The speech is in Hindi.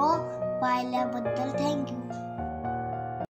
व्हिडिओ पाहिल्याबद्दल थँक्यू